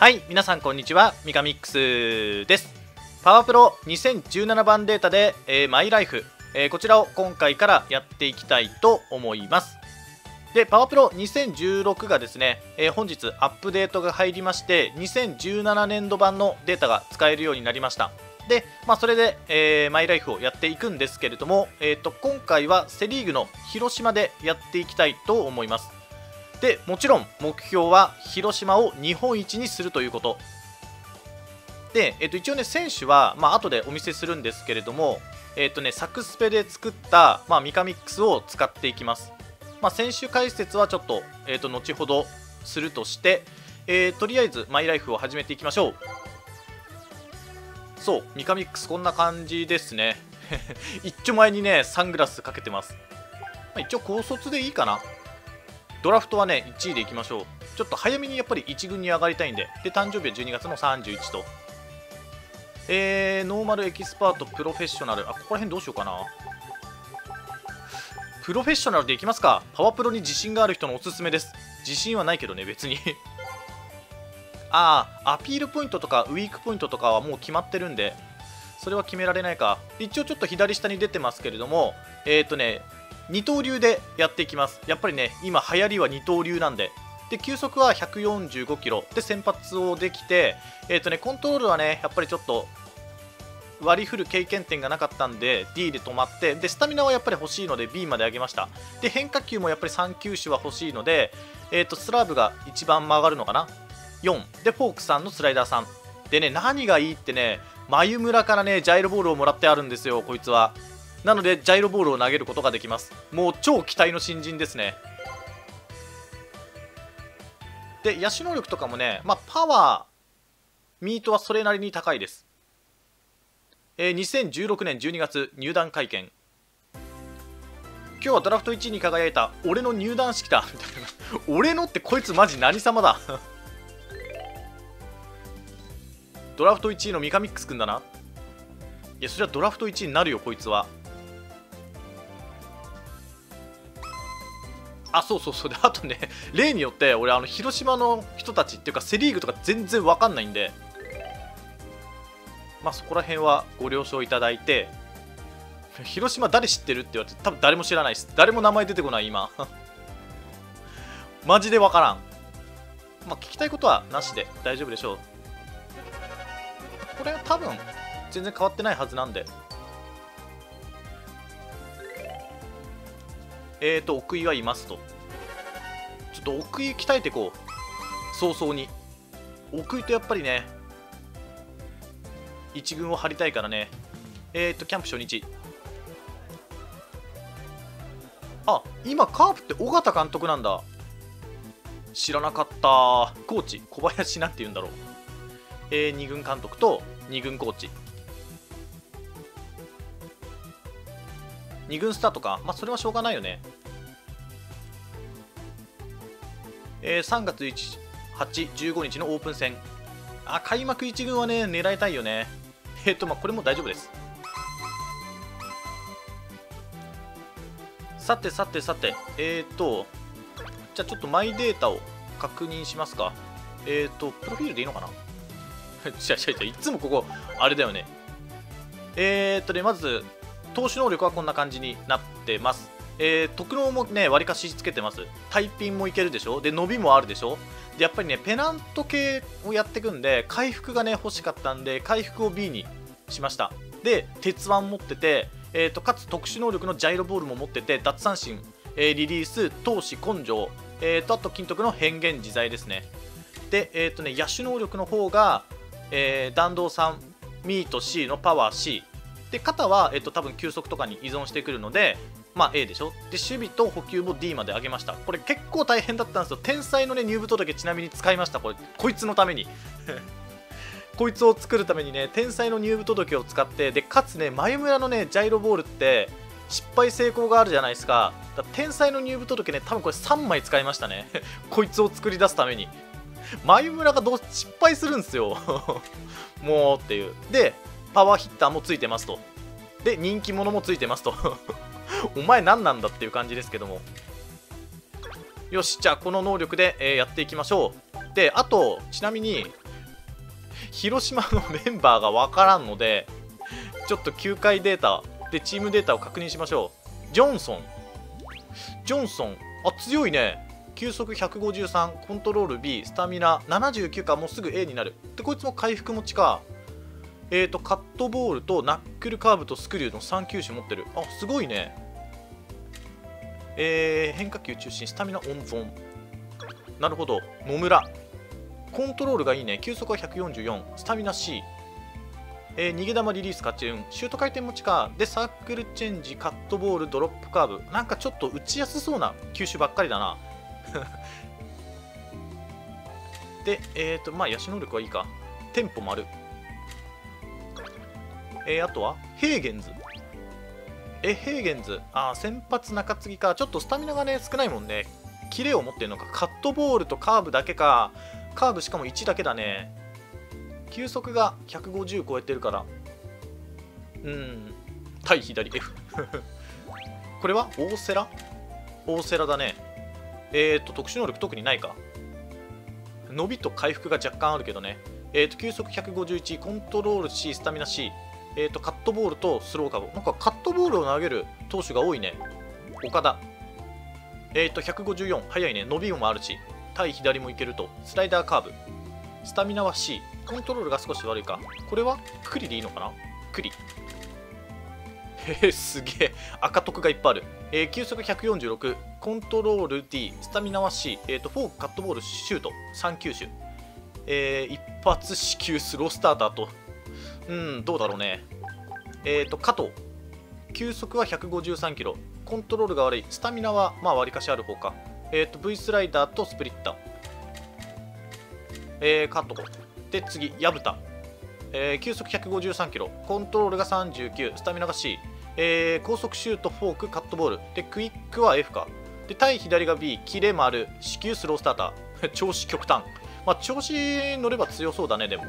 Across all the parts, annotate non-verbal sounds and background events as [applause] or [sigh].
はい皆さんこんにちは。ミカミックスです。パワープロ2017番データで、えー、マイライフ、えー、こちらを今回からやっていきたいと思います。でパワープロ2016がですね、えー、本日アップデートが入りまして2017年度版のデータが使えるようになりました。で、まあ、それで、えー、マイライフをやっていくんですけれども、えーと、今回はセ・リーグの広島でやっていきたいと思います。でもちろん目標は広島を日本一にするということ。で、えー、と一応ね選手は、まあ後でお見せするんですけれども、えーとね、サクスペで作った、まあ、ミカミックスを使っていきます、まあ、選手解説はちょっと,、えー、と後ほどするとして、えー、とりあえずマイライフを始めていきましょう。そうミカミックスこんな感じですね。[laughs] 一丁前にねサングラスかけてます、まあ、一応高卒でいいかな。ドラフトはね1位でいきましょう。ちょっと早めにやっぱり1軍に上がりたいんで。で誕生日は12月の31と。えー、ノーマルエキスパートプロフェッショナル。あここら辺どうしようかな。プロフェッショナルでいきますか。パワプロに自信がある人のおすすめです。自信はないけどね別に。[laughs] ああアピールポイントとかウィークポイントとかはもう決まってるんで。それは決められないか。一応ちょっと左下に出てますけれども。えっ、ー、とね二刀流でやっていきます。やっぱりね今流行りは二刀流なんで。で球速は145キロ。で先発をできてえ、ー、とねコントロールはねやっぱりちょっと割り振る経験点がなかったんで D で止まってでスタミナはやっぱり欲しいので B まで上げました。で変化球もやっぱり3球種は欲しいので、えーと、スラーブが一番曲がるのかな？4でフォーク3のスライダー3でね何がいいってね眉村からねジャイロボールをもらってあるんですよこいつは。なのでジャイロボールを投げることができます。もう超期待の新人ですね。で野手能力とかもね、まあ、パワーミートはそれなりに高いです。えー、2016年12月入団会見。今日はドラフト1位に輝いた俺の入団式だみたいな。[laughs] 俺のってこいつマジ何様だ。ドラフト1位のミカミックスくんだな。いやそれはドラフト1位になるよこいつは。あそうそうそう。であとね [laughs] 例によって俺あの広島の人たちっていうかセ・リーグとか全然わかんないんで。まあ、そこら辺はご了承いただいて広島誰知ってるって言われて多分誰も知らないです。誰も名前出てこない今。[laughs] マジでわからん。まあ聞きたいことはなしで大丈夫でしょう。これは多分全然変わってないはずなんで。えーと奥井はいますと。ちょっと奥井鍛えていこう早々に。奥井とやっぱりね1軍を張りたいからね。えっ、ー、とキャンプ初日。あ今カープって尾形監督なんだ。知らなかった。コーチ小林なんて言うんだろう。えー、2軍監督と2軍コーチ。2軍スタートか。まあそれはしょうがないよね。えー、3月1 8、15日のオープン戦。あ開幕1軍はね狙いたいよね。えっ、ー、とまあこれも大丈夫です。さてさてさて。えっ、ー、とじゃあちょっとマイデータを確認しますか。えっ、ー、とプロフィールでいいのかな？[laughs] 違う違う違ういつもここあれだよね。えっとねまず投手能力はこんな感じになってますえー、特能もね、わりかしつけてます。タイピンもいけるでしょ？で、伸びもあるでしょ？で、やっぱりね、ペナント系をやっていくんで、回復がね、欲しかったんで、回復を B にしました。で、鉄腕持ってて、えーと、かつ特殊能力のジャイロボールも持ってて、奪三振、えー、リリース、投資、根性、えーと、あと金徳の変幻自在ですね。で、えーとね、野手能力の方が、えー、弾道3、ミート C のパワー C。で、肩は、えーと、多分球速とかに依存してくるので、まあ A でしょ？で守備と補給も D まで上げました。これ結構大変だったんですよ。天才のね入部届ちなみに使いました。これこいつのために。[laughs] こいつを作るためにね天才の入部届を使ってでかつね眉村のねジャイロボールって失敗成功があるじゃないですか。だ天才の入部届ね多分これ3枚使いましたね。[laughs] こいつを作り出すために。眉村がどう失敗するんですよ。[laughs] もうっていう。でパワーヒッターもついてますと。で人気者もついてますと。[laughs] お前何なんだっていう感じですけども。よしじゃあこの能力で、えー、やっていきましょう。であとちなみに広島のメンバーがわからんのでちょっと球界データでチームデータを確認しましょう。ジョンソン。ジョンソンあ強いね。球速153コントロール B スタミナ79かもうすぐ A になる。でこいつも回復持ちか。えーとカットボールとナックルカーブとスクリューの3球種持ってる。あすごいね。えー、変化球中心スタミナ温存なるほど。野村。コントロールがいいね。球速は144スタミナ C えー、逃げ球リリース勝ち運。シュート回転持ちか。でサークルチェンジカットボールドロップカーブ。なんかちょっと打ちやすそうな球種ばっかりだな。[laughs] でえっ、ー、とまあ野手能力はいいか。テンポもあるえー、あとはヘーゲンズ。えヘーゲンズ。あ先発中継ぎか。ちょっとスタミナがね少ないもんね。キレを持ってるのか。カットボールとカーブだけか。カーブしかも1だけだね。球速が150超えてるから。うん。対左 F [laughs] これは大セラ？大セラだね。えっ、ー、と特殊能力特にないか。伸びと回復が若干あるけどね。えっ、ー、と球速151コントロール C スタミナ C えっ、ー、とカットボールとスローカーブ。なんかカットボールを投げる投手が多いね。岡田。えっ、と154速いね。伸びもあるし。対左もいけると。スライダーカーブ。スタミナは C コントロールが少し悪いか。これはクリでいいのかな？クリへえすげえ。赤徳がいっぱいある、えー、球速146コントロール D スタミナは C、えーと、フォークカットボールシュート。3球種、えー、一発四球スロースターターとうんどうだろうね。えっ、ー、と加藤。球速は153キロ。コントロールが悪い。スタミナはまあ割かしある方か。えっ、ー、と V スライダーとスプリッター。えー、カットで次薮田、えー、球速153キロ。コントロールが39スタミナが C、えー、高速シュートフォークカットボール。でクイックは F か。で対左が B キレ丸至急スロースターター。[laughs] 調子極端。まあ調子乗れば強そうだねでも。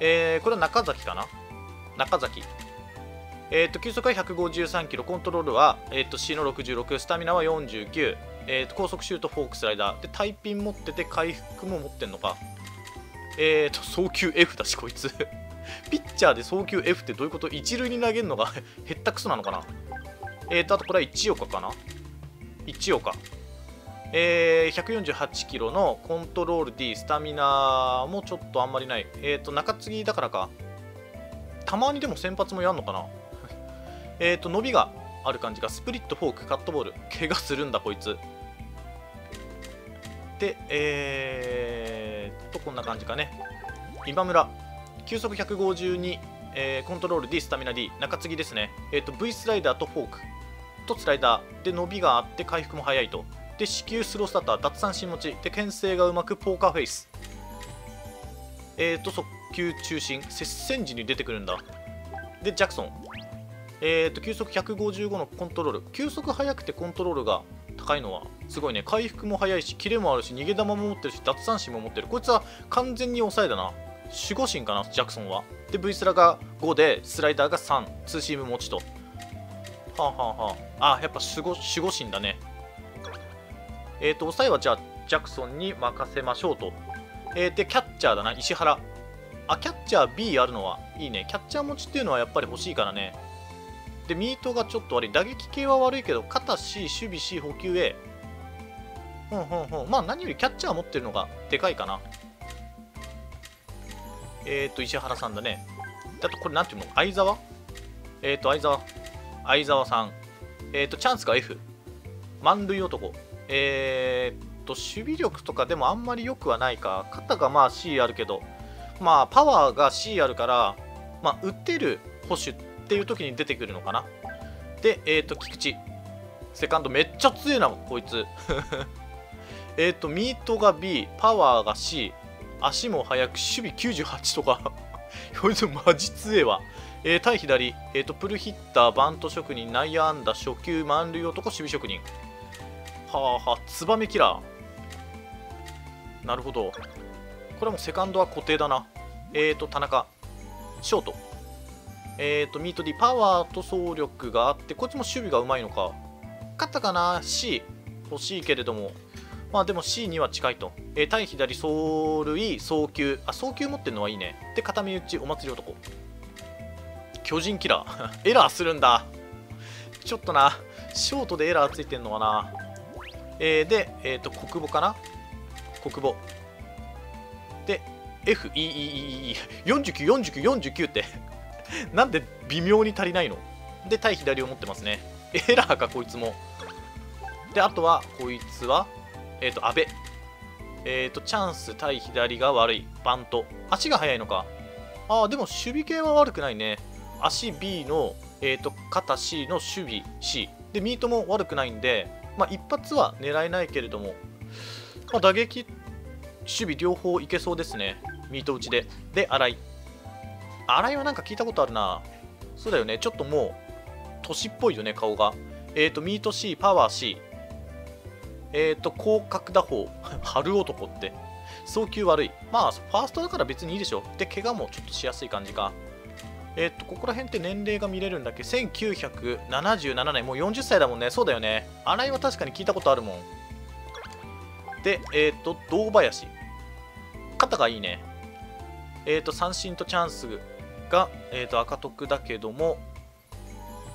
えー、これは中崎かな？中崎。えーと、球速は153キロ、コントロールは、えーと、C の66、スタミナは49、えーと、高速シュート、フォーク、スライダー、で、タイピン持ってて、回復も持ってんのか。えーと、送球 F だし、こいつ。[laughs] ピッチャーで送球 F ってどういうこと？一塁に投げるのが [laughs] へったくそなのかな？えーと、あとこれは1岡かな ?1 岡。えー、148キロのコントロール D、スタミナもちょっとあんまりない。えーと、中継ぎだからか。たまにでも先発もやんのかなえーと、伸びがある感じが、スプリット、フォーク、カットボール。怪我するんだ、こいつ。で、えーと、こんな感じかね。今村、球速152、えー、コントロール D、スタミナ D、中継ぎですね。えーと、V スライダーとフォークとスライダーで伸びがあって回復も早いと。で、至急スロースターター、奪三振持ち、で、牽制がうまくポーカーフェイス。えーと、速球中心、接戦時に出てくるんだ。で、ジャクソン。えーと、球速155のコントロール。球速速くてコントロールが高いのはすごいね回復も早いしキレもあるし逃げ玉も持ってるし奪三振も持ってるこいつは完全に抑えだな守護神かなジャクソンはで V スラが5でスライダーが3ツーシーム持ちとはあはあはああやっぱ守護守護神だねえっ、ー、と抑えはじゃあジャクソンに任せましょうとえー、でキャッチャーだな石原あキャッチャー B あるのはいいねキャッチャー持ちっていうのはやっぱり欲しいからねで、ミートがちょっと悪い。打撃系は悪いけど、肩 C、守備 C、補給 A。うんうんうん。まあ、何よりキャッチャー持ってるのがでかいかな。えっ、ー、と、石原さんだね。あと、これなんていうの？相沢？えっ、ー、と、相沢。相沢さん。えっ、ー、と、チャンスが F。満塁男。えっと、守備力とかでもあんまり良くはないか。肩がまあ C あるけど、まあ、パワーが C あるから、まあ、打てる保守っていう時に出てくるのかな。でえっ、と菊池。セカンドめっちゃ強いなこいつ。[laughs] えっとミートが B パワーが C 足も速く守備98とか。[laughs] こいつマジ強えわ。えー、対左、えーと、プルヒッター、バント職人、内野安打、初球、満塁男、守備職人。はあはあ、ツバメキラー。なるほど。これもセカンドは固定だな。えーと、田中。ショート。え、ー、と、ミート D、パワーと走力があって、こっちも守備がうまいのか。勝ったかな ?C。欲しいけれども。まあでも C には近いと。えー、対左走塁、送球。あ、送球持ってるのはいいね。で、片目打ち、お祭り男。巨人キラー。[laughs] エラーするんだ。ちょっとな、ショートでエラーついてんのかな。えー、で、えっ、ー、と、国母かな？国母。で、F、E、E、E、E 49、49、49って [laughs] なんで微妙に足りないの？で、対左を持ってますね。エラーか、こいつも。で、あとは、こいつは、えっ、ー、と、安倍。えっ、ー、と、チャンス対左が悪い。バント。足が速いのか。ああ、でも守備系は悪くないね。足 B の、えっ、ー、と、肩 C の守備 C。で、ミートも悪くないんで、まあ、一発は狙えないけれども、まあ、打撃、守備両方いけそうですね。ミート打ちで。で、新井。新井はなんか聞いたことあるな。そうだよね。ちょっともう、年っぽいよね、顔が。えっ、ー、と、ミート C、パワー C。えっ、ー、と、広角打法。[laughs] 春男って。送球悪い。まあ、ファーストだから別にいいでしょ。で、怪我もちょっとしやすい感じか。えっ、と、ここら辺って年齢が見れるんだっけ ?1977 年。もう40歳だもんね。そうだよね。新井は確かに聞いたことあるもん。で、えっ、と、堂林。肩がいいね。えっ、と、三振とチャンスが、えっ、と、赤得だけども、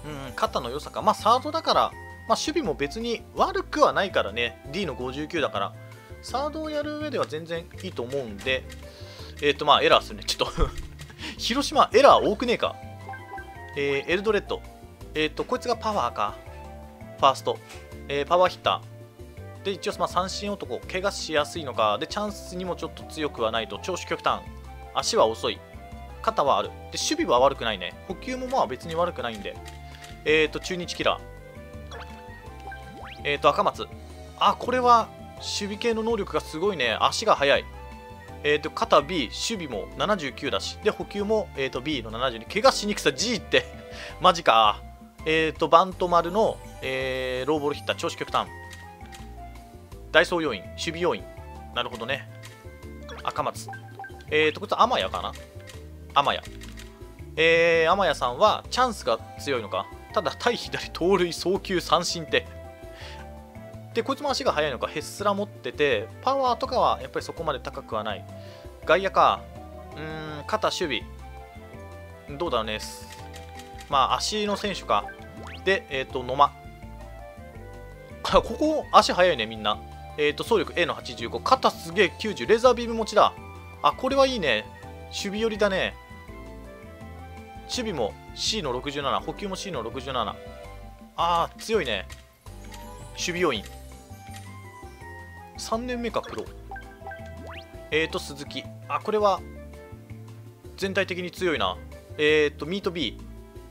うん、肩の良さか。まあ、サードだから、まあ、守備も別に悪くはないからね。D の59だから。サードをやる上では全然いいと思うんで、えっ、と、まあ、エラーするね。ちょっと広島、エラー多くねえか。えー、エルドレッド。えっ、ー、と、こいつがパワーか。ファースト。えー、パワーヒッター。で、一応、まあ、三振男、怪我しやすいのか。で、チャンスにもちょっと強くはないと。長所極端。足は遅い。肩はある。で、守備は悪くないね。補給もまあ別に悪くないんで。えっ、ー、と、中日キラー。えっ、ー、と、赤松。あ、これは守備系の能力がすごいね。足が速い。え、ー、と、肩 B、守備も79だし。で、補給も、えっ、と B の72。怪我しにくさ G って、[laughs] マジか。えっ、と、バント丸の、えー、ローボールヒッター、調子極端。ダイソー要員、守備要員。なるほどね。赤松。えっ、と、こいつは天谷かな？天谷。えー、天谷さんはチャンスが強いのか？ただ対左盗塁送球三振ってでこいつも足が速いのかヘッスラ持っててパワーとかはやっぱりそこまで高くはない。外野かうーん肩守備。どうだろうねまあ足の選手か。でえっ、ー、と野間。ここ足速いねみんな。えっ、ー、と走力 A の85肩すげえ90レーザービーム持ちだ。あこれはいいね。守備寄りだね。守備も C の67補給も C の67ああ強いね。守備要員3年目かプロえーと鈴木。あこれは全体的に強いな。えーとミート B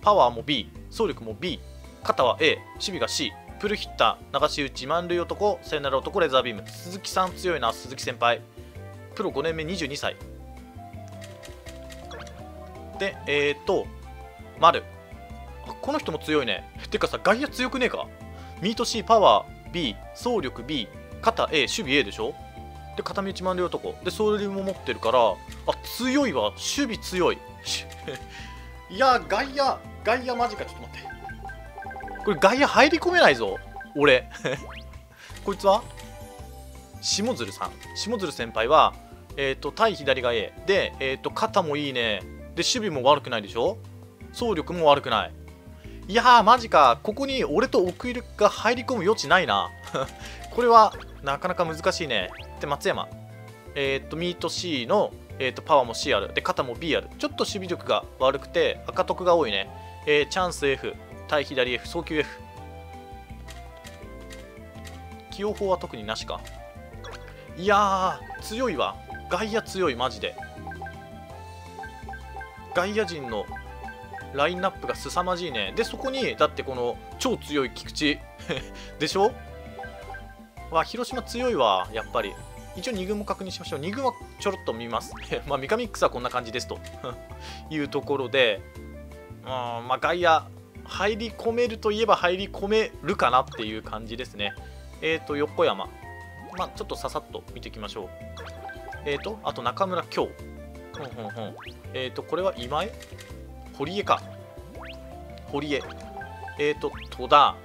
パワーも B 走力も B 肩は A 守備が C プルヒッター。流し打ち。満塁男。サヨナラ男。レザービーム。鈴木さん強いな。鈴木先輩。プロ5年目。22歳。で、えっ、ー、と、丸。この人も強いね。てかさ、外野強くねえか。ミート C、パワー。B、走力 B、肩 A、守備 A でしょ？で、片道満塁男。で、走塁も持ってるから、あ、強いわ。守備強い。いや、外野、外野マジか。ちょっと待って。これ外野入り込めないぞ。俺。[laughs] こいつは？下鶴さん。下鶴先輩は、えっ、ー、と、対左が A。で、えっ、ー、と、肩もいいね。で守備も悪くないでしょ？走力も悪くないいやーマジか。ここに俺と奥入が入り込む余地ないな。[laughs] これはなかなか難しいね。で松山。えー、っとミート C の、えー、っとパワーも C ある。で肩も B ある。ちょっと守備力が悪くて赤得が多いね、えー、チャンス F 対左 F 送球 F 起用法は特になしか。いやー強いわ。外野強いマジで。外野陣のラインナップが凄まじいね。でそこにだってこの超強い菊池。[laughs] でしょ？わ広島強いわやっぱり。一応2軍も確認しましょう。2軍はちょろっと見ます。[laughs] まあミカミックスはこんな感じですと。[laughs] いうところで。うんまあ外野入り込めるといえば入り込めるかなっていう感じですね。えっ、ー、と横山。まあちょっとささっと見ていきましょう。えっ、ー、とあと中村京。ほんほんほん。えっ、ー、と、これは今江堀江か。堀江。えっ、ー、と、戸田。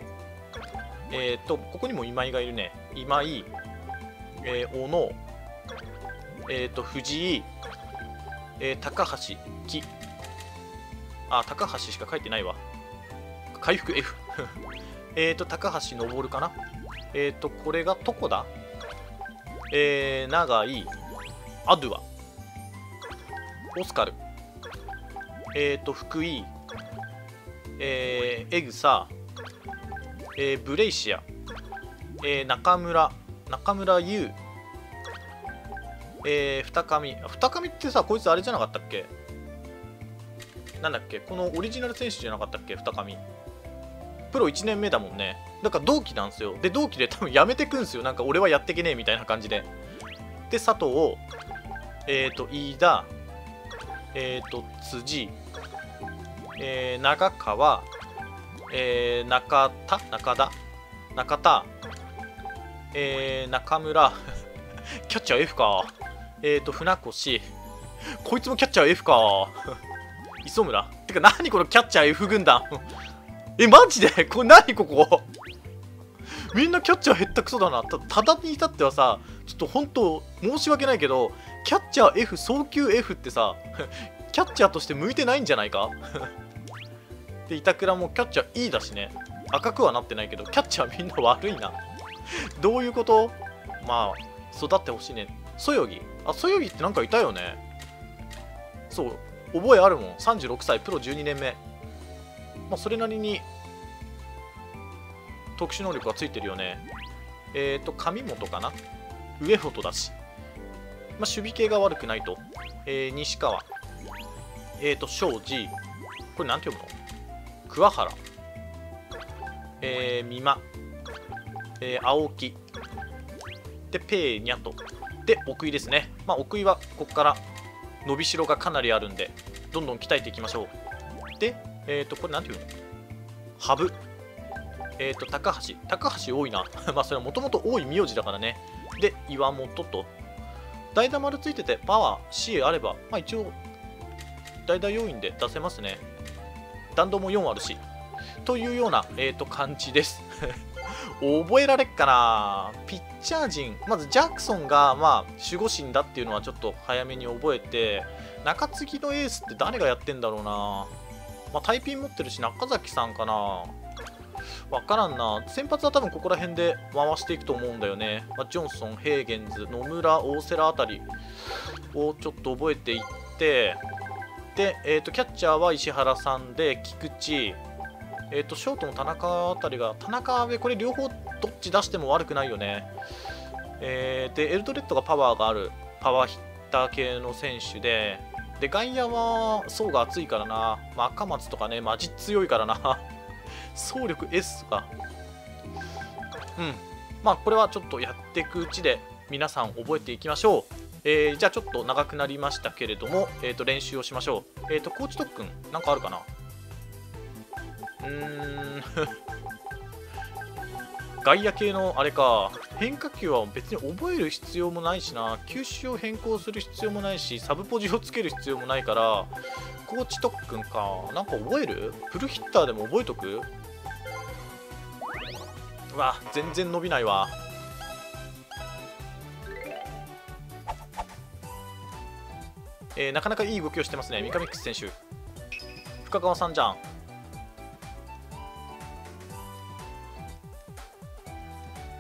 えっ、ー、と、ここにも今井がいるね。今井。えー、小野、えっ、ー、と、藤井、えー、高橋、木。あ、高橋しか書いてないわ。回復 F [laughs] えっと、高橋登かなえっ、ー、と、これが床だえー、長井、アドゥア、オスカル、えっ、ー、と、福井、えー、エグサ、えー、ブレイシア、えー、中村、中村優、えー、二上、二上ってさ、こいつあれじゃなかったっけ？なんだっけ？このオリジナル選手じゃなかったっけ？二上。プロ1年目だもんね。だから同期なんですよ。で、同期で多分やめてくんすよ。なんか俺はやってけねえみたいな感じで。で、佐藤、えっ、ー、と、飯田、えっ、ー、と、辻、えー、長川、えー、中田。中田。中田、えー、中村、[laughs] キャッチャー F か。えっ、ー、と、船越、こいつもキャッチャー F か。磯村。てか、何このキャッチャー F 軍団。え、マジで？これ何ここ？みんなキャッチャー減ったくそだな。たただに至ってはさ、ちょっと本当、申し訳ないけど、キャッチャー F、送球 F ってさ、[laughs] キャッチャーとして向いてないんじゃないか？[laughs] で、板倉もキャッチャー E だしね。赤くはなってないけど、キャッチャーみんな悪いな。どういうこと？まあ、育ってほしいね。そよぎあ、そよぎってなんかいたよね。そう、覚えあるもん。36歳、プロ12年目。まあ、それなりに特殊能力がついてるよね。えっ、ー、と、上本かな？上本だし。まあ、守備系が悪くないと。えー、西川。えっ、ー、と、庄司。これなんて読むの？桑原。えー、美馬。えー、青木。で、ペーニャと。で、奥井ですね。まあ、奥井はここから伸びしろがかなりあるんで、どんどん鍛えていきましょう。で、えっ、ー、と、これなんていうの？ハブ。えっ、ー、と、高橋。高橋多いな。[laughs] まあ、それはもともと多い名字だからね。で、岩本と。代打丸ついてて、パワー、C あれば、まあ一応、代打要員で出せますね。弾道も4あるし。というような、えっ、ー、と、感じです。[laughs] 覚えられっかなピッチャー陣、まずジャクソンが、まあ、守護神だっていうのはちょっと早めに覚えて、中継ぎのエースって誰がやってんだろうなまあ、タイピン持ってるし、中崎さんかなわからんな。先発は多分ここら辺で回していくと思うんだよね。まあ、ジョンソン、ヘーゲンズ、野村、大瀬良あたりをちょっと覚えていって、で、えーと、キャッチャーは石原さんで、菊池、えーと、ショートの田中あたりが、田中上、これ両方どっち出しても悪くないよね。えー、で、エルドレッドがパワーがある、パワーヒッター系の選手で、で、外野は層が厚いからな。まあ、赤松とかね、マジ強いからな。総力 S か。うん。まあ、これはちょっとやっていくうちで皆さん覚えていきましょう。えー、じゃあちょっと長くなりましたけれども、えー、と練習をしましょう。えっ、ー、と、コーチ特訓、なんかあるかな？うーん [laughs] 外野系のあれか変化球は別に覚える必要もないしな球種を変更する必要もないしサブポジをつける必要もないからコーチ特訓かなんか覚える？フルヒッターでも覚えとく？わ全然伸びないわえー、なかなかいい動きをしてますねミカミックス選手深川さんじゃん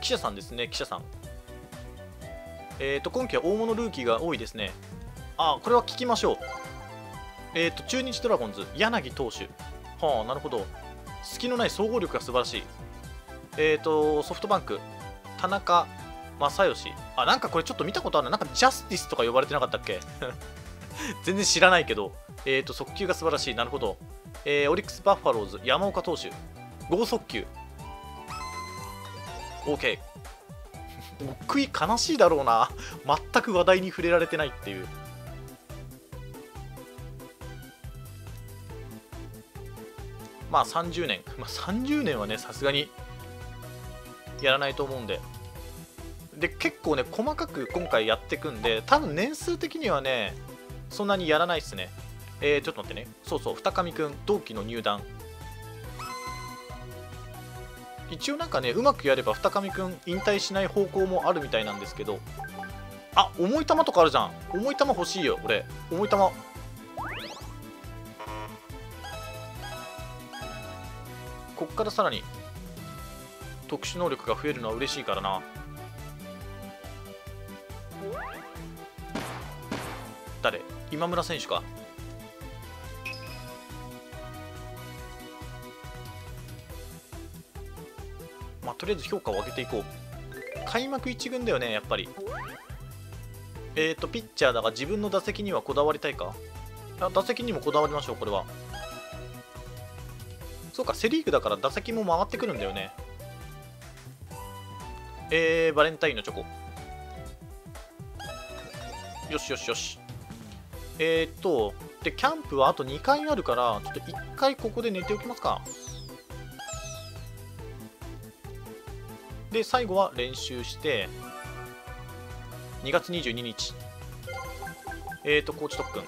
記者さんですね、記者さん。えっ、ー、と、今季は大物ルーキーが多いですね。あ、これは聞きましょう。えっ、ー、と、中日ドラゴンズ、柳投手。はあ、なるほど。隙のない総合力が素晴らしい。えっ、ー、と、ソフトバンク、田中正義。あ、なんかこれちょっと見たことあるなんかジャスティスとか呼ばれてなかったっけ？[laughs] 全然知らないけど。えっ、と、速球が素晴らしい。なるほど。えオリックス・バッファローズ、山岡投手。剛速球。OK 悔い悲しいだろうな全く話題に触れられてないっていうまあ30年、まあ、30年はねさすがにやらないと思うんで。で結構ね細かく今回やっていくんで多分年数的にはねそんなにやらないっすね。えー、ちょっと待ってね。そうそう二上くん同期の入団。一応なんかねうまくやれば二上くん引退しない方向もあるみたいなんですけど。あ重い球とかあるじゃん。重い球欲しいよ俺。重い球こっからさらに。特殊能力が増えるのは嬉しいからな。誰？今村選手か。まあとりあえず評価を上げていこう。開幕1軍だよねやっぱり。えっ、ー、とピッチャーだが自分の打席にはこだわりたいか？あ打席にもこだわりましょうこれは。そうかセ・リーグだから打席も回ってくるんだよね。えー、バレンタインのチョコ。よしよしよし。えー、っとでキャンプはあと2回あるからちょっと1回ここで寝ておきますか。で最後は練習して2月22日。えっ、とコーチ特訓。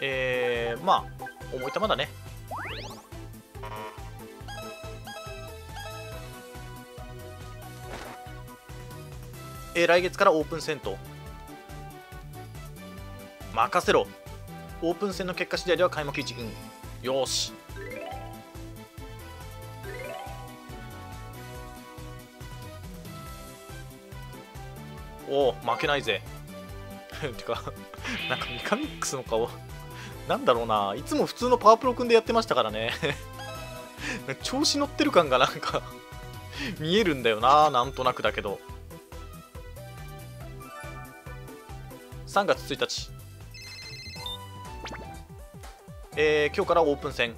えー、まあ重い球だね。えー、来月からオープン戦と。任せろ。オープン戦の結果次第では開幕1軍。よし。おお負けないぜ。[laughs] てか [laughs] なんかミカミックスの顔。なんだろうな。いつも普通のパワープロ君でやってましたからね。[laughs] 調子乗ってる感がなんか見えるんだよな。なんとなくだけど。3月1日。えー、今日からオープン戦。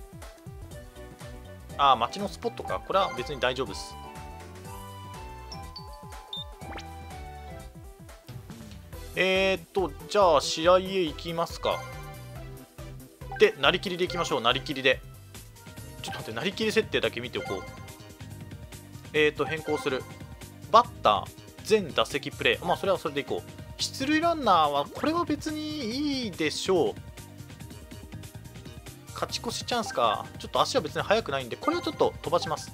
ああ街のスポットか。これは別に大丈夫です。えー、っとじゃあ試合へ行きますか。でなりきりでいきましょう。なりきりで。ちょっと待ってなりきり設定だけ見ておこう。えー、っと変更する。バッター全打席プレイ。まあそれはそれでいこう。出塁ランナーはこれは別にいいでしょう。勝ち越しチャンスか。ちょっと足は別に速くないんでこれはちょっと飛ばします。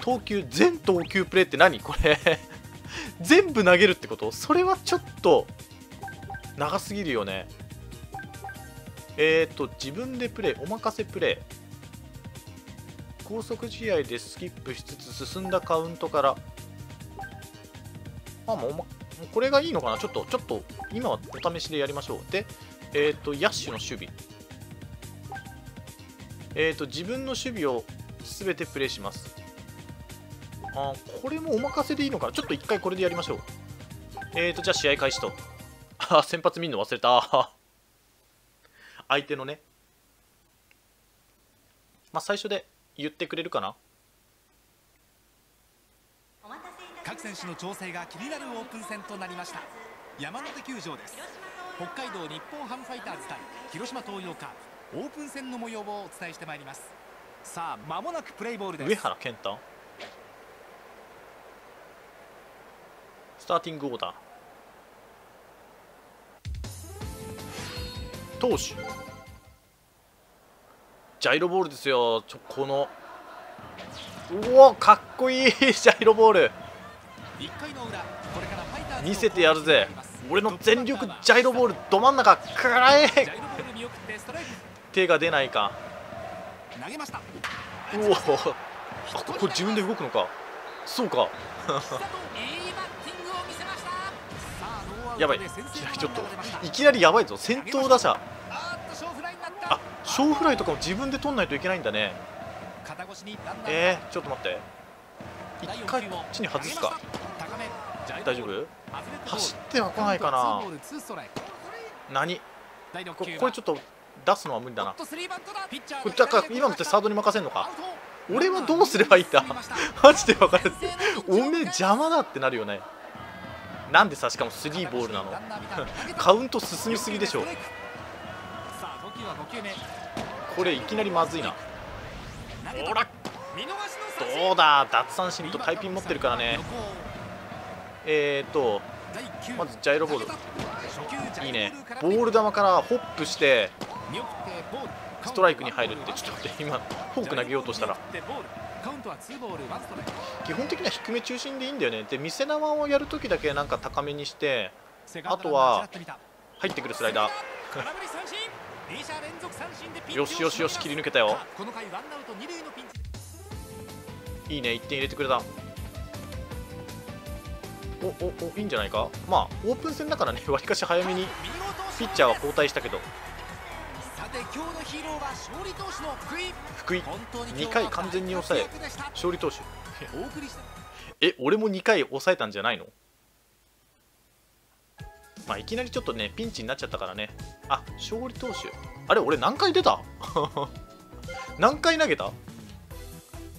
投球全投球プレイって何？これ。[laughs] 全部投げるってこと？それはちょっと長すぎるよね。えっ、ー、と自分でプレイお任せプレイ高速試合でスキップしつつ進んだカウントから。まあもう、ま、これがいいのかな？ちょっとちょっと今はお試しでやりましょう。でえっ、ー、と野手の守備。えっ、ー、と自分の守備を全てプレイします。あこれもお任せでいいのかな？ちょっと一回これでやりましょう。えーとじゃあ試合開始と。[laughs] あ先発見るの忘れた。相手のね。まあ最初で言ってくれるかな？各選手の調整が気になるオープン戦となりました。山手球場です。北海道日本ハムファイターズ対広島東洋カープオープン戦の模様をお伝えしてまいります。さあ間もなくプレイボールです。上原健太？スターティングオーダー。投手。ジャイロボールですよ。ちょこの。うおかっこいい。ジャイロボール。見せてやるぜ。俺の全力ジャイロボールど真ん中くらえ手が出ないか。うおあこれ自分で動くのか。そうか。やばい。ちょっといきなりやばいぞ。先頭打者。あ小フライとかも自分で取んないといけないんだね。えー、ちょっと待って。一回こっちに外すか大丈夫？走っては来ないかな。何？ここれちょっと出すのは無理だな。これだから今のってサードに任せんのか？俺はどうすればいいんだ？[laughs] マジで分からずおめえ邪魔だってなるよね。なんでさしかも3ボールなの？[laughs] カウント進みすぎでしょ。これいきなりまずいな。ほら。どうだ？奪三振とタイピン持ってるからねえーとまずジャイロボールいいね。ボール球からホップしてストライクに入るってちょっと待って今フォーク投げようとしたら。基本的には低め中心でいいんだよね。で見せ球をやるときだけなんか高めにしてあとは入ってくるスライダー。空振り三振二者連続三振でピンチをよしよしよし切り抜けたよ。この回ワンアウト二塁のピンチ。いいね1点入れてくれたおおおいいんじゃないかまあオープン戦だからねわりかし早めにピッチャーは交代したけどて今日のヒーローは勝利投手の福井福井2回完全に抑え勝利投手え俺も2回抑えたんじゃないのまあいきなりちょっとねピンチになっちゃったからねあ勝利投手あれ俺何回出た何回投げた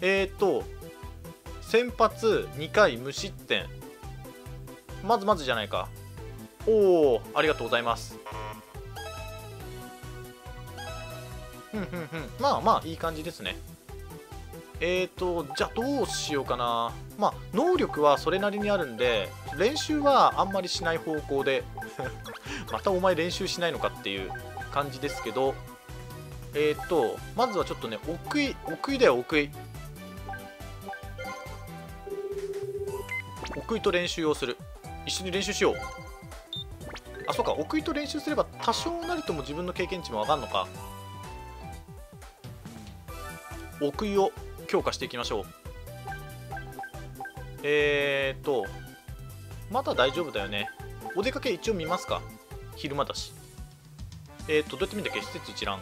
えー、っと先発2回無失点まずまずじゃないかおおありがとうございますふんふんふんまあまあいい感じですねえーと、じゃあどうしようかな。まあ、能力はそれなりにあるんで、練習はあんまりしない方向で、[laughs] またお前練習しないのかっていう感じですけど、えーと、まずはちょっとね、奥井、奥井だよ、奥井。奥井と練習をする。一緒に練習しよう。あ、そうか、奥井と練習すれば多少なりとも自分の経験値も上がるのか。奥井を強化していきましょう。えーとまだ大丈夫だよね。お出かけ一応見ますか？昼間だし。えーとどうやって見るんだっけ？施設一覧。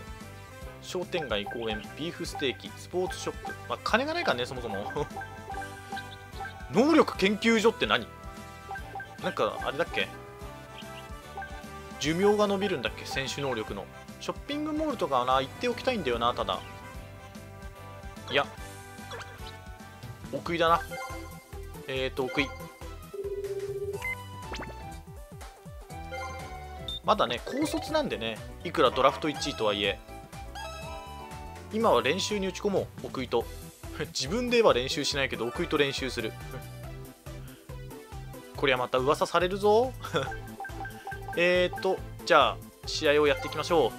商店街公園ビーフステーキスポーツショップ、まあ、金がないからねそもそも。[laughs] 能力研究所って何？なんかあれだっけ？寿命が伸びるんだっけ？選手能力の。ショッピングモールとかはな行っておきたいんだよなただ。いや。奥井だな。えーと奥井。まだね高卒なんでねいくらドラフト1位とはいえ。今は練習に打ち込もう奥井と。[laughs] 自分では練習しないけど奥井と練習する。これはまた噂されるぞ。[laughs] えーとじゃあ試合をやっていきましょう。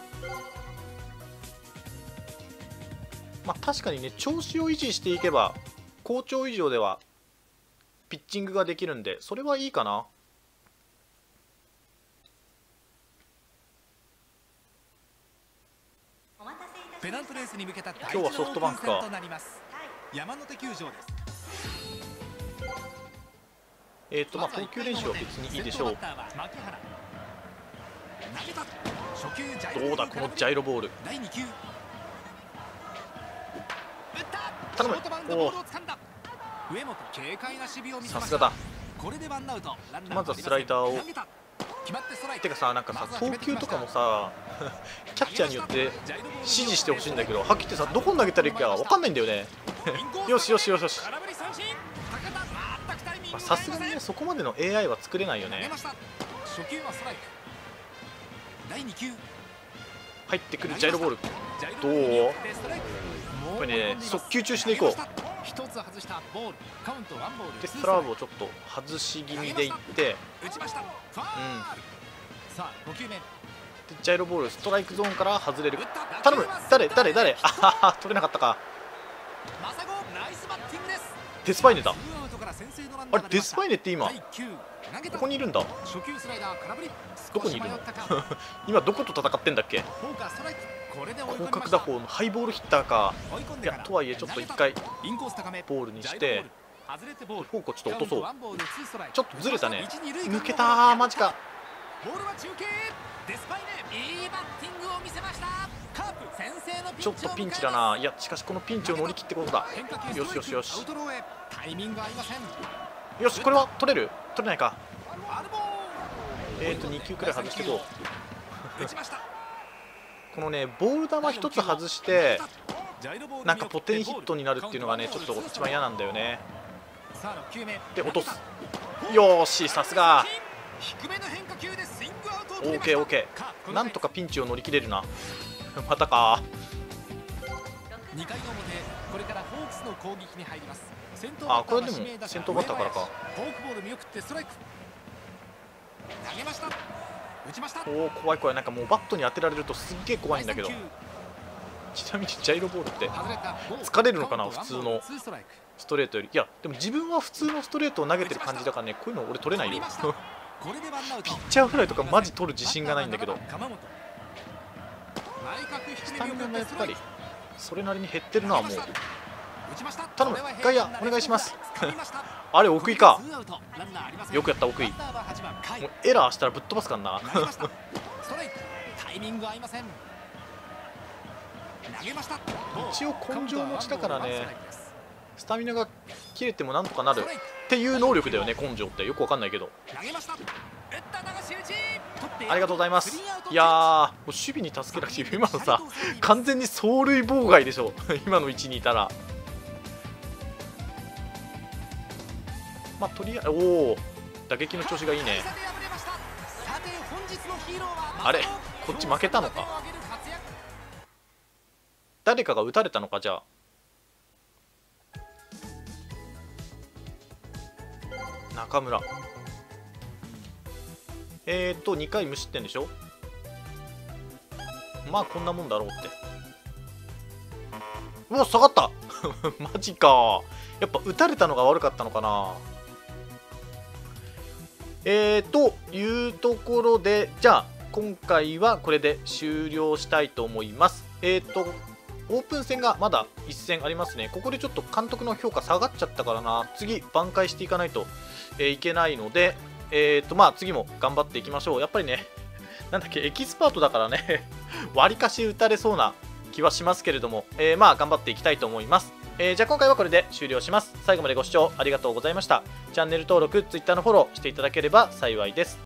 まあ確かにね調子を維持していけば好調以上ではピッチングができるんでそれはいいかな。ペナントレースに向けた大今日はソフトバンクか。山手球場ですえっ、とまあ投球練習は別にいいでしょう。どうだこのジャイロボール。第2球打った頼むショートバウンドボールを掴んだ上本軽快な守備を見せました。さすがだまずはスライダーをてかさなんかさ投球とかもさキャッチャーによって指示してほしいんだけどはっきり言ってさどこに投げたらいいか分かんないんだよね。よしよしよしよしまあがさすがにねそこまでの AI は作れないよね。初球はストライク。第2球入ってくるジャイロボール。どうボールによってストライク。これね速球中しに行こう。一つ外したボール。カウントワンボール。でスラーブをちょっと外し気味でいって。打ちました。ファール。さあ5球目。でジャイロボールストライクゾーンから外れる。頼む。誰？誰？誰？あはは取れなかったか。デスパイネだあれデスパイネって今ここにいるんだ。どこにいるの？[laughs] 今どこと戦ってんだっけ？広角打法のハイボールヒッターか。追いやとはいえちょっと一回インコース高めボールにしてフォークをちょっと落とそう。ちょっとずれたね。抜けたーマジか。ちょっとピンチだな。いやしかしこのピンチを乗り切ってことだ。よしよしよしタイミング合いません。よしこれは取れる？取れないか。アルボーえーと2球くらい外していこう？このねボール球一つ外してなんかポテンヒットになるっていうのがねちょっと一番嫌なんだよね。さあ6球目。で落とす。よーしさすが。OKOK カープこの回なんとかピンチを乗り切れるな。またか。2回の表これからホークスの攻撃に入りますあこれでも先頭バッターからか。フォークボール見送ってストライク投げました。打ちました。おお怖い怖い。なんかもうバットに当てられるとすっげえ怖いんだけど。ちなみにジャイロボールって疲れるのかな？普通のストレートより。いやでも自分は普通のストレートを投げてる感じだからね。こういうの俺取れないよ。ピッチャーフライとかマジ取る自信がないんだけど。スタミナめに送もやっぱりそれなりに減ってるなもう頼む。外野お願いします。[laughs] あれ奥井か。よくやった奥井。バッターは8番。甲斐もうエラーしたらぶっ飛ばすからな。一応根性持ちだからね。スタミナが切れてもなんとかなる。っていう能力だよね根性って。よくわかんないけど。ありがとうございます。いやーもう守備に助けなくて今のさ完全に走塁妨害でしょ。[laughs] 今の位置にいたらまあとりあえずおお打撃の調子がいいね。さて本日のヒーローはあれこっち負けたのか。誰かが打たれたのかじゃあ。中村。えーと2回無失点でしょ？まあこんなもんだろうって。うわ下がった。[laughs] マジか。やっぱ打たれたのが悪かったのかなえーというところでじゃあ今回はこれで終了したいと思います。えーとオープン戦がまだ1戦ありますね。ここでちょっと監督の評価下がっちゃったからな。次挽回していかないと、えーいけないのでえーとまあ次も頑張っていきましょう。やっぱりね [laughs] なんだっけエキスパートだからね [laughs] わりかし打たれそうな気はしますけれども、えーまあ頑張っていきたいと思います、えーじゃあ今回はこれで終了します。最後までご視聴ありがとうございました。チャンネル登録 Twitter のフォローしていただければ幸いです。